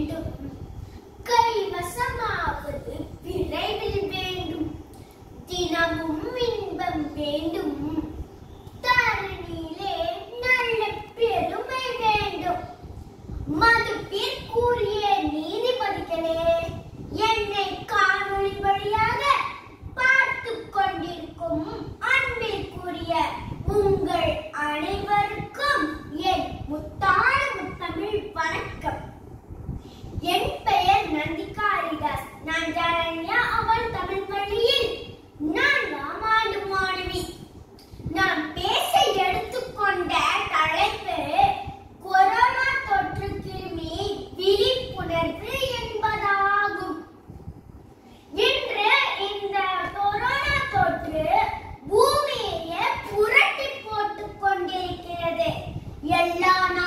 வேண்டும். கைவசமாவது விரைவில் வேண்டும். தினமும் இன்பம் வேண்டும். தரணியிலே நல்ல பெருமை வேண்டும். மதுப்பிற்குரிய நீதிபதிகளே என்னை காணொளி வழியாக பார்த்து கொண்டிருக்கும் அன்பிற்குரிய உங்கள் Lona.